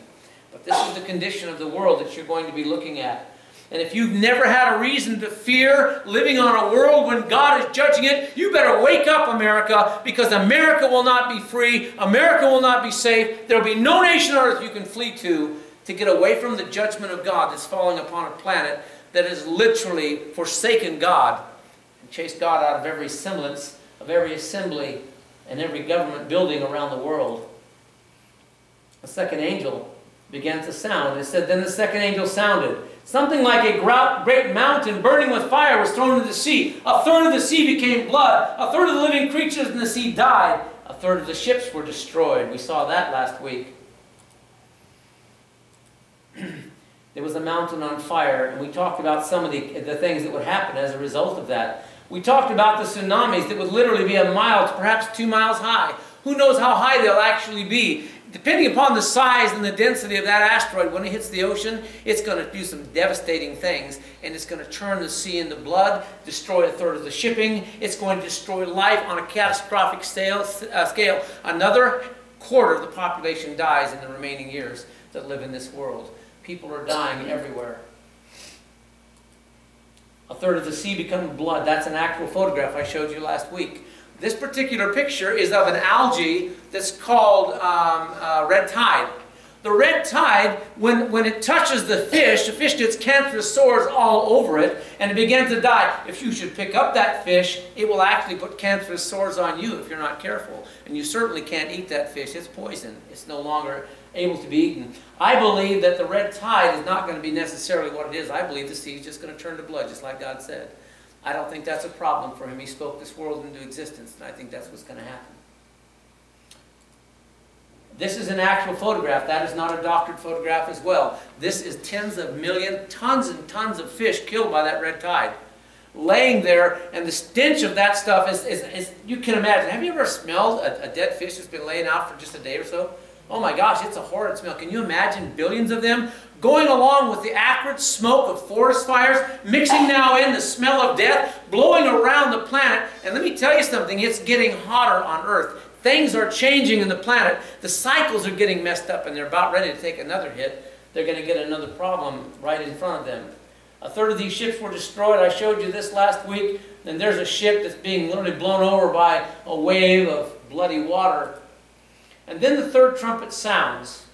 But this is the condition of the world that you're going to be looking at. And if you've never had a reason to fear living on a world when God is judging it, you better wake up, America, because America will not be free. America will not be safe. There will be no nation on earth you can flee to to get away from the judgment of God that's falling upon a planet that has literally forsaken God and chased God out of every semblance of every assembly and every government building around the world. A second angel began to sound. It said, Then the second angel sounded Something like a great mountain burning with fire was thrown into the sea. A third of the sea became blood. A third of the living creatures in the sea died. A third of the ships were destroyed. We saw that last week. there was a mountain on fire, and we talked about some of the, the things that would happen as a result of that. We talked about the tsunamis that would literally be a mile to perhaps two miles high. Who knows how high they'll actually be? Depending upon the size and the density of that asteroid, when it hits the ocean, it's going to do some devastating things. And it's going to turn the sea into blood, destroy a third of the shipping. It's going to destroy life on a catastrophic scale. Uh, scale. Another quarter of the population dies in the remaining years that live in this world. People are dying everywhere. A third of the sea becomes blood. That's an actual photograph I showed you last week. This particular picture is of an algae that's called um, uh, red tide. The red tide, when, when it touches the fish, the fish gets cancerous sores all over it and it begins to die. If you should pick up that fish, it will actually put cancerous sores on you if you're not careful. And you certainly can't eat that fish. It's poison. It's no longer able to be eaten. I believe that the red tide is not going to be necessarily what it is. I believe the sea is just going to turn to blood, just like God said. I don't think that's a problem for him. He spoke this world into existence, and I think that's what's going to happen. This is an actual photograph. That is not a doctored photograph as well. This is tens of millions, tons and tons of fish killed by that red tide. laying there, and the stench of that stuff is, is, is you can imagine. Have you ever smelled a, a, dead fish that's been laying out for just a day or so? Oh my gosh, it's a horrid smell. Can you imagine billions of them going along with the acrid smoke of forest fires, mixing now in the smell of death, blowing around the planet? And let me tell you something, it's getting hotter on Earth. Things are changing in the planet. The cycles are getting messed up, and they're about ready to take another hit. They're going to get another problem right in front of them. A third of these ships were destroyed. I showed you this last week. And there's a ship that's being literally blown over by a wave of bloody water. And then the third trumpet sounds.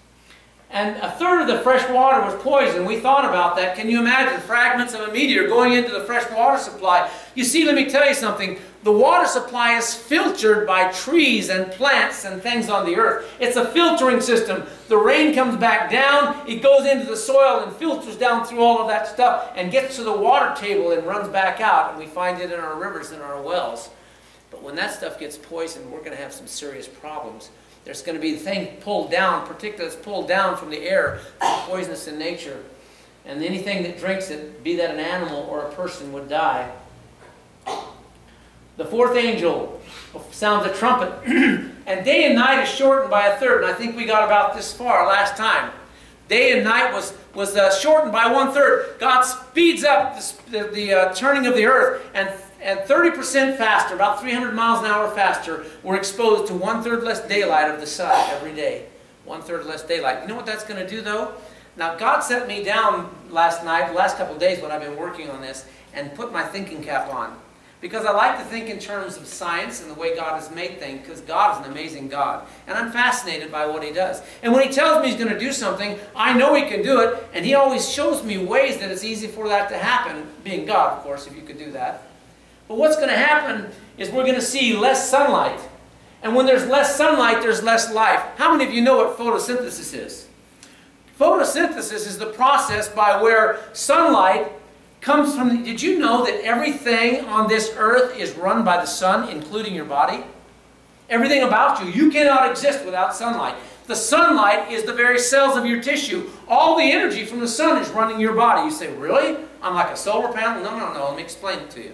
And a third of the fresh water was poisoned. We thought about that. Can you imagine fragments of a meteor going into the fresh water supply? You see, let me tell you something. The water supply is filtered by trees and plants and things on the earth. It's a filtering system. The rain comes back down, it goes into the soil and filters down through all of that stuff and gets to the water table and runs back out. And we find it in our rivers and our wells. But when that stuff gets poisoned, we're going to have some serious problems. There's going to be the thing pulled down, particulates pulled down from the air, poisonous in nature. And anything that drinks it, be that an animal or a person, would die. The fourth angel sounds a trumpet, and day and night is shortened by a third. And I think we got about this far last time. Day and night was, was uh, shortened by one third. God speeds up the, the, the uh, turning of the earth, and and 30% faster, about 300 miles an hour faster, we're exposed to one-third less daylight of the sun every day. One-third less daylight. You know what that's going to do, though? Now, God set me down last night, the last couple days when I've been working on this, and put my thinking cap on. Because I like to think in terms of science and the way God has made things, because God is an amazing God. And I'm fascinated by what He does. And when He tells me He's going to do something, I know He can do it, and He always shows me ways that it's easy for that to happen, being God, of course, if you could do that. But what's going to happen is we're going to see less sunlight. And when there's less sunlight, there's less life. How many of you know what photosynthesis is? Photosynthesis is the process by where sunlight comes from... The, did you know that everything on this earth is run by the sun, including your body? Everything about you. You cannot exist without sunlight. The sunlight is the very cells of your tissue. All the energy from the sun is running your body. You say, really? I'm like a solar panel? No, no, no. Let me explain it to you.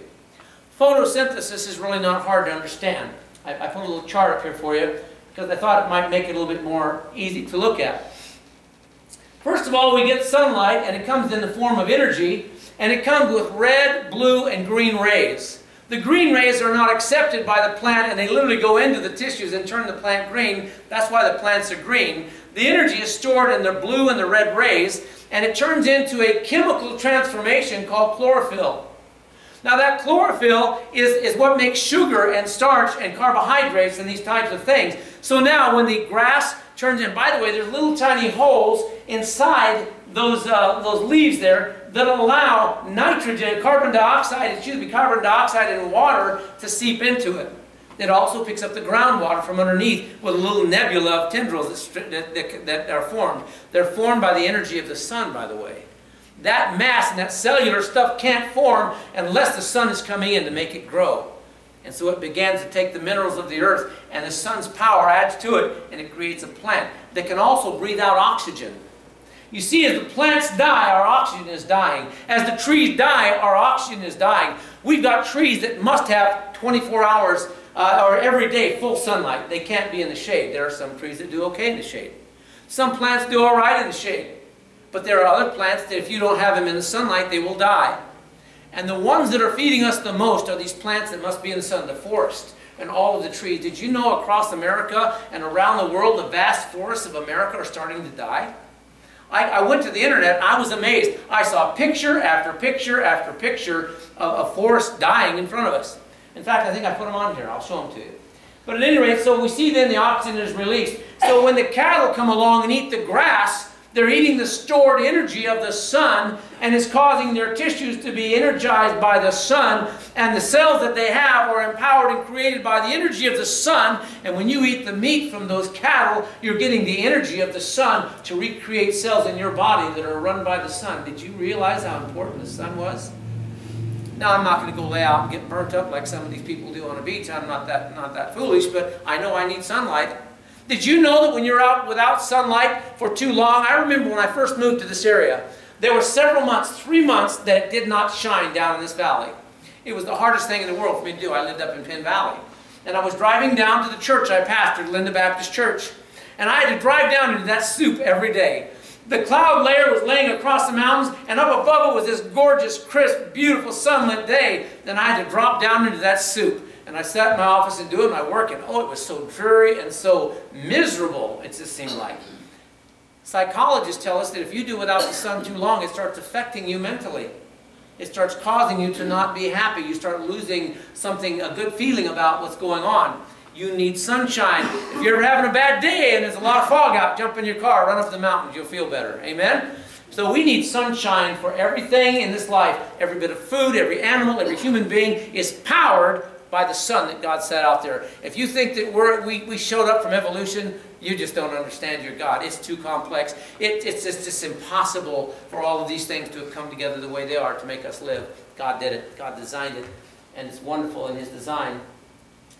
Photosynthesis is really not hard to understand. I, I put a little chart up here for you because I thought it might make it a little bit more easy to look at. First of all, we get sunlight, and it comes in the form of energy, and it comes with red, blue, and green rays. The green rays are not accepted by the plant, and they literally go into the tissues and turn the plant green. That's why the plants are green. The energy is stored in the blue and the red rays, and it turns into a chemical transformation called chlorophyll. Now that chlorophyll is, is what makes sugar and starch and carbohydrates and these types of things. So now when the grass turns in, by the way, there's little tiny holes inside those, uh, those leaves there that allow nitrogen, carbon dioxide, excuse me, carbon dioxide and water to seep into it. It also picks up the groundwater from underneath with a little nebula of tendrils that, that, that are formed. They're formed by the energy of the sun, by the way. That mass and that cellular stuff can't form unless the sun is coming in to make it grow. And so it begins to take the minerals of the earth and the sun's power adds to it and it creates a plant that can also breathe out oxygen. You see, as the plants die, our oxygen is dying. As the trees die, our oxygen is dying. We've got trees that must have 24 hours uh, or every day full sunlight. They can't be in the shade. There are some trees that do okay in the shade. Some plants do all right in the shade. But there are other plants that if you don't have them in the sunlight, they will die. And the ones that are feeding us the most are these plants that must be in the sun, the forest and all of the trees. Did you know across America and around the world, the vast forests of America are starting to die? I, I went to the internet, I was amazed. I saw picture after picture after picture of, a forest dying in front of us. In fact, I think I put them on here. I'll show them to you. But at any rate, so we see then the oxygen is released. So when the cattle come along and eat the grass, they're eating the stored energy of the sun and is causing their tissues to be energized by the sun. And the cells that they have are empowered and created by the energy of the sun. And when you eat the meat from those cattle, you're getting the energy of the sun to recreate cells in your body that are run by the sun. Did you realize how important the sun was? Now, I'm not going to go lay out and get burnt up like some of these people do on a beach. I'm not that, not that foolish, but I know I need sunlight. Did you know that when you're out without sunlight for too long? I remember when I first moved to this area, there were several months, three months, that it did not shine down in this valley. It was the hardest thing in the world for me to do. I lived up in Penn Valley. And I was driving down to the church I pastored, Linda Baptist Church. And I had to drive down into that soup every day. The cloud layer was laying across the mountains, and up above it was this gorgeous, crisp, beautiful sunlit day. Then I had to drop down into that soup. And I sat in my office and doing my work, and oh, it was so dreary and so miserable, it just seemed like. Psychologists tell us that if you do without the sun too long, it starts affecting you mentally. It starts causing you to not be happy. You start losing something, a good feeling about what's going on. You need sunshine. If you're ever having a bad day and there's a lot of fog out, jump in your car, run up the mountains, you'll feel better. Amen? So we need sunshine for everything in this life. Every bit of food, every animal, every human being is powered by the sun that God set out there. If you think that we're, we, we showed up from evolution, you just don't understand your God. It's too complex. It, it's just, just impossible for all of these things to have come together the way they are to make us live. God did it. God designed it. And it's wonderful in His design.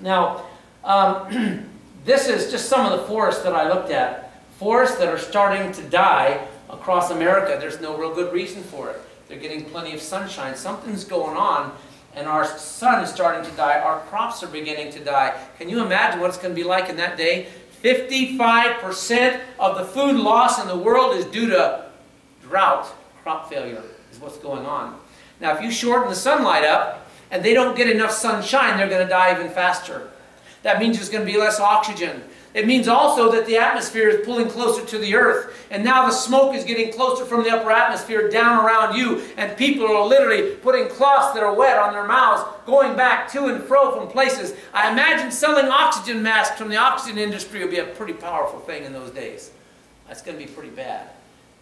Now, um, this is just some of the forests that I looked at. Forests that are starting to die across America. There's no real good reason for it. They're getting plenty of sunshine. Something's going on and our sun is starting to die. Our crops are beginning to die. Can you imagine what it's going to be like in that day? 55% of the food loss in the world is due to drought, crop failure, is what's going on. Now, if you shorten the sunlight up and they don't get enough sunshine, they're going to die even faster. That means there's going to be less oxygen. It means also that the atmosphere is pulling closer to the earth. And now the smoke is getting closer from the upper atmosphere down around you. And people are literally putting cloths that are wet on their mouths, going back to and fro from places. I imagine selling oxygen masks from the oxygen industry would be a pretty powerful thing in those days. That's going to be pretty bad.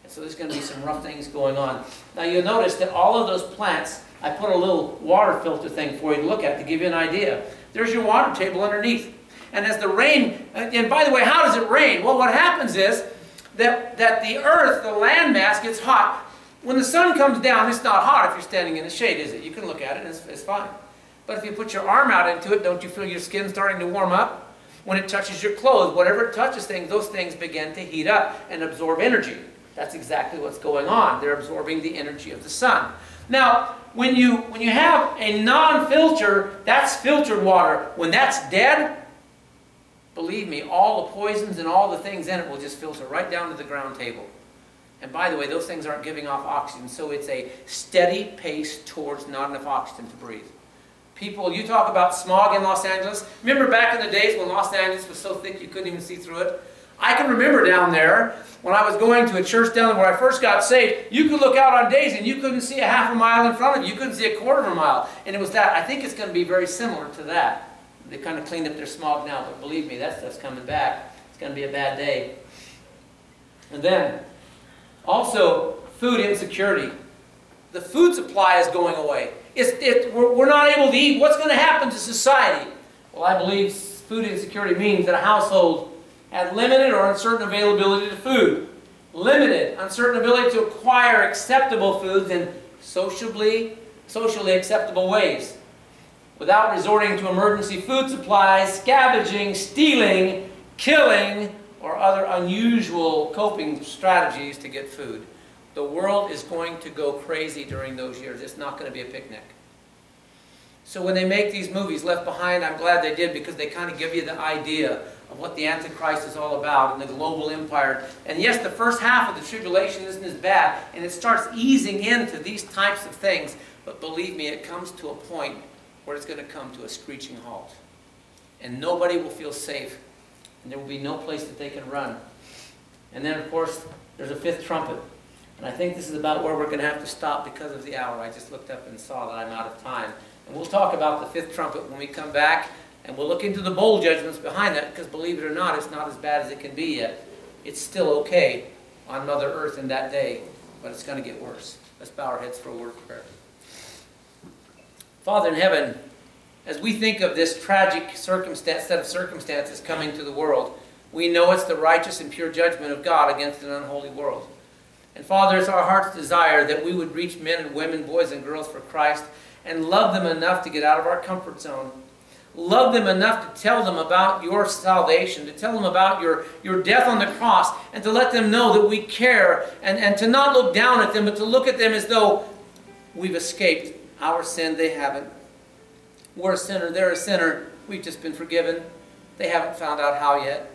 And so there's going to be some rough things going on. Now you'll notice that all of those plants, I put a little water filter thing for you to look at to give you an idea. There's your water table underneath. And as the rain, uh, and by the way, how does it rain? Well, what happens is that, that the earth, the landmass, gets hot. When the sun comes down, it's not hot if you're standing in the shade, is it? You can look at it it's, it's fine. But if you put your arm out into it, don't you feel your skin starting to warm up? When it touches your clothes, whatever it touches things, those things begin to heat up and absorb energy. That's exactly what's going on. They're absorbing the energy of the sun. Now, when you, when you have a non-filter, that's filtered water. When that's dead, believe me, all the poisons and all the things in it will just filter right down to the ground table. And by the way, those things aren't giving off oxygen, so it's a steady pace towards not enough oxygen to breathe. People, you talk about smog in Los Angeles. Remember back in the days when Los Angeles was so thick you couldn't even see through it? I can remember down there when I was going to a church down there where I first got saved, you could look out on days and you couldn't see a half a mile in front of you. You couldn't see a quarter of a mile. And it was that. I think it's going to be very similar to that. They kind of cleaned up their smog now, but believe me, that stuff's coming back. It's going to be a bad day. And then, also, food insecurity. The food supply is going away. It's, it, we're, we're not able to eat. What's going to happen to society? Well, I believe food insecurity means that a household has limited or uncertain availability to food. Limited, uncertain ability to acquire acceptable foods in sociably, socially acceptable ways without resorting to emergency food supplies, scavenging, stealing, killing, or other unusual coping strategies to get food. The world is going to go crazy during those years. It's not going to be a picnic. So when they make these movies, Left Behind, I'm glad they did because they kind of give you the idea of what the Antichrist is all about and the global empire. And yes, the first half of the tribulation isn't as bad, and it starts easing into these types of things. But believe me, it comes to a point where it's going to come to a screeching halt. And nobody will feel safe. And there will be no place that they can run. And then, of course, there's a fifth trumpet. And I think this is about where we're going to have to stop because of the hour. I just looked up and saw that I'm out of time. And we'll talk about the fifth trumpet when we come back. And we'll look into the bowl judgments behind that because believe it or not, it's not as bad as it can be yet. It's still okay on Mother Earth in that day, but it's going to get worse. Let's bow our heads for a word of prayer. Father in heaven, as we think of this tragic circumstance, set of circumstances coming to the world, we know it's the righteous and pure judgment of God against an unholy world. And Father, it's our heart's desire that we would reach men and women, boys and girls for Christ, and love them enough to get out of our comfort zone. Love them enough to tell them about your salvation, to tell them about your, your death on the cross, and to let them know that we care, and, and to not look down at them, but to look at them as though we've escaped our sin, they haven't. We're a sinner, they're a sinner. We've just been forgiven. They haven't found out how yet.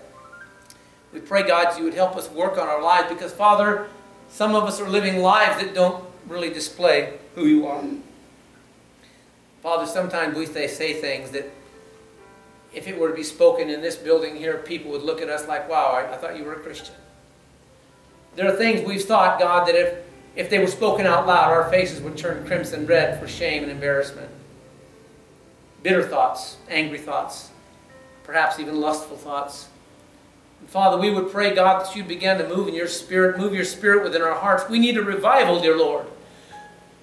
We pray, God, you would help us work on our lives because, Father, some of us are living lives that don't really display who you are. Father, sometimes we say things that if it were to be spoken in this building here, people would look at us like, wow, I, I thought you were a Christian. There are things we've thought, God, that if, if they were spoken out loud, our faces would turn crimson red for shame and embarrassment. Bitter thoughts, angry thoughts, perhaps even lustful thoughts. And Father, we would pray, God, that you begin to move in your spirit, move your spirit within our hearts. We need a revival, dear Lord.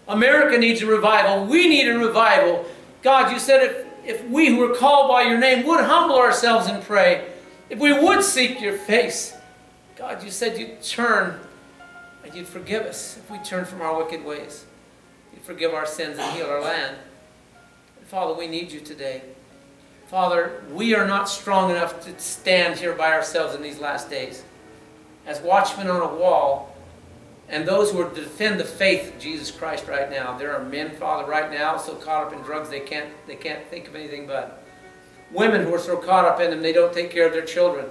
America needs a revival. We need a revival. God, you said if, if we who are called by your name would humble ourselves and pray, if we would seek your face, God, you said you'd turn and you'd forgive us if we turn from our wicked ways. You'd forgive our sins and heal our land. And Father, we need you today. Father, we are not strong enough to stand here by ourselves in these last days. As watchmen on a wall, and those who are to defend the faith of Jesus Christ right now. There are men, Father, right now so caught up in drugs they can't, they can't think of anything but. Women who are so caught up in them they don't take care of their children.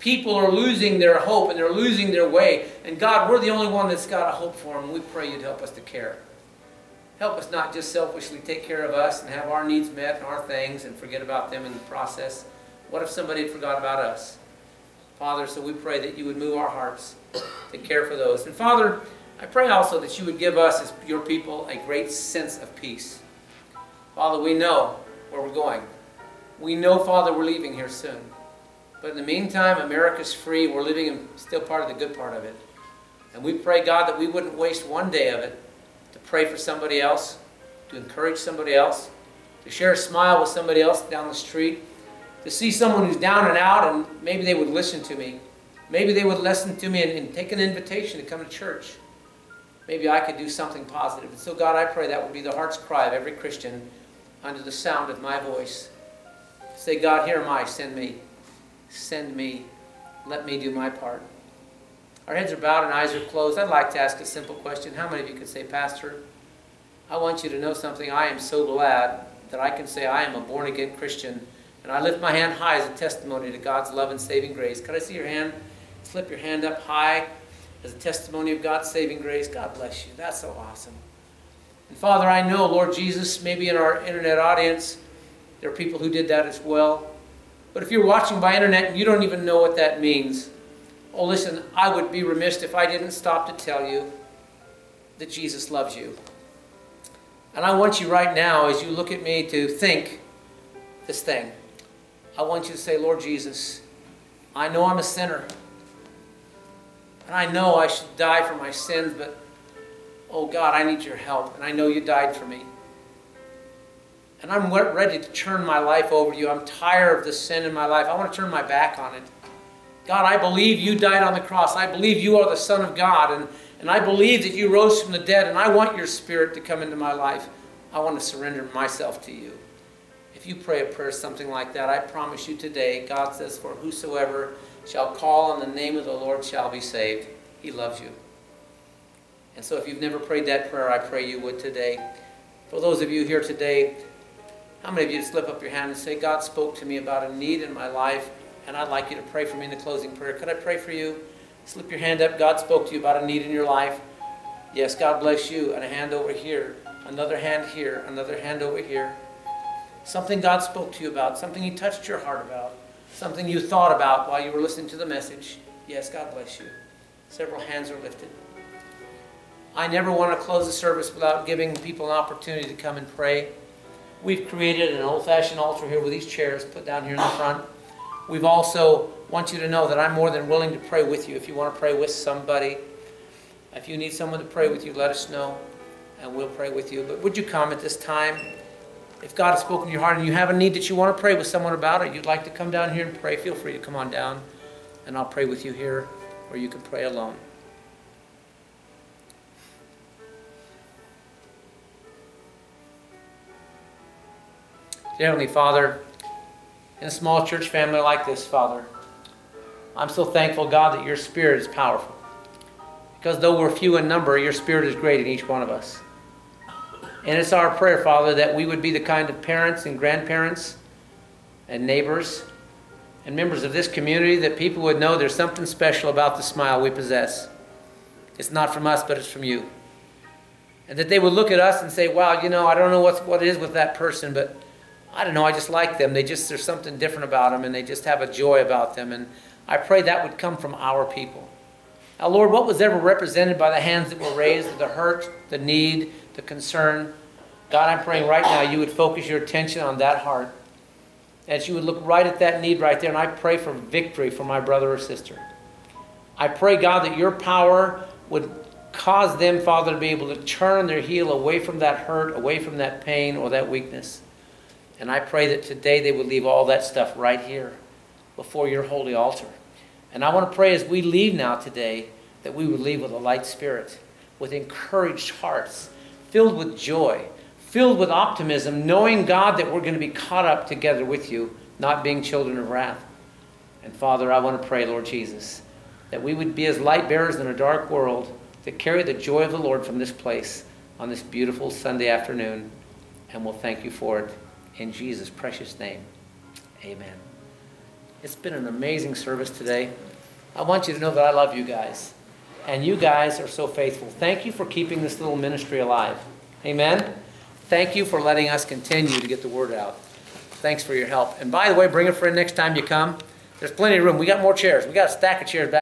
People are losing their hope and they're losing their way. And God, we're the only one that's got a hope for them. We pray you'd help us to care. Help us not just selfishly take care of us and have our needs met and our things and forget about them in the process. What if somebody had forgot about us? Father, so we pray that you would move our hearts to care for those. And Father, I pray also that you would give us as your people a great sense of peace. Father, we know where we're going. We know, Father, we're leaving here soon. But in the meantime, America's free. We're living in still part of the good part of it. And we pray, God, that we wouldn't waste one day of it to pray for somebody else, to encourage somebody else, to share a smile with somebody else down the street, to see someone who's down and out and maybe they would listen to me. Maybe they would listen to me and, and take an invitation to come to church. Maybe I could do something positive. And so, God, I pray that would be the heart's cry of every Christian under the sound of my voice. Say, God, here am I, send me. Send me. Let me do my part. Our heads are bowed and eyes are closed. I'd like to ask a simple question. How many of you could say, Pastor, I want you to know something. I am so glad that I can say I am a born again Christian and I lift my hand high as a testimony to God's love and saving grace. Could I see your hand? Slip your hand up high as a testimony of God's saving grace. God bless you. That's so awesome. And Father, I know, Lord Jesus, maybe in our internet audience, there are people who did that as well. But if you're watching by internet and you don't even know what that means, oh, listen, I would be remiss if I didn't stop to tell you that Jesus loves you. And I want you right now, as you look at me, to think this thing. I want you to say, Lord Jesus, I know I'm a sinner. And I know I should die for my sins, but oh God, I need your help. And I know you died for me. And I'm ready to turn my life over to you. I'm tired of the sin in my life. I want to turn my back on it. God, I believe you died on the cross. I believe you are the Son of God. And, and I believe that you rose from the dead. And I want your spirit to come into my life. I want to surrender myself to you. If you pray a prayer something like that, I promise you today, God says, For whosoever shall call on the name of the Lord shall be saved. He loves you. And so if you've never prayed that prayer, I pray you would today. For those of you here today, how many of you slip up your hand and say, God spoke to me about a need in my life, and I'd like you to pray for me in the closing prayer. Could I pray for you? Slip your hand up. God spoke to you about a need in your life. Yes, God bless you. And a hand over here. Another hand here. Another hand over here. Something God spoke to you about, something He touched your heart about, something you thought about while you were listening to the message. Yes, God bless you. Several hands are lifted. I never want to close the service without giving people an opportunity to come and pray. We've created an old-fashioned altar here with these chairs put down here in the front. We've also want you to know that I'm more than willing to pray with you if you want to pray with somebody. If you need someone to pray with you, let us know and we'll pray with you. But would you come at this time? If God has spoken to your heart and you have a need that you want to pray with someone about it, you'd like to come down here and pray, feel free to come on down and I'll pray with you here or you can pray alone. Heavenly Father, in a small church family like this, Father, I'm so thankful, God, that your Spirit is powerful. Because though we're few in number, your Spirit is great in each one of us. And it's our prayer, Father, that we would be the kind of parents and grandparents and neighbors and members of this community that people would know there's something special about the smile we possess. It's not from us, but it's from you. And that they would look at us and say, wow, you know, I don't know what's, what it is with that person, but I don't know, I just like them. They just, there's something different about them, and they just have a joy about them. And I pray that would come from our people. Now, Lord, what was ever represented by the hands that were raised, the hurt, the need, the concern, God, I'm praying right now you would focus your attention on that heart. As you would look right at that need right there, and I pray for victory for my brother or sister. I pray, God, that your power would cause them, Father, to be able to turn their heel away from that hurt, away from that pain or that weakness. And I pray that today they would leave all that stuff right here before your holy altar. And I want to pray as we leave now today that we would leave with a light spirit, with encouraged hearts, filled with joy, filled with optimism, knowing, God, that we're going to be caught up together with you, not being children of wrath. And Father, I want to pray, Lord Jesus, that we would be as light bearers in a dark world that carry the joy of the Lord from this place on this beautiful Sunday afternoon. And we'll thank you for it in Jesus' precious name. Amen. It's been an amazing service today. I want you to know that I love you guys. And you guys are so faithful. Thank you for keeping this little ministry alive. Amen. Thank you for letting us continue to get the word out. Thanks for your help. And by the way, bring a friend next time you come. There's plenty of room. We got more chairs. We got a stack of chairs back.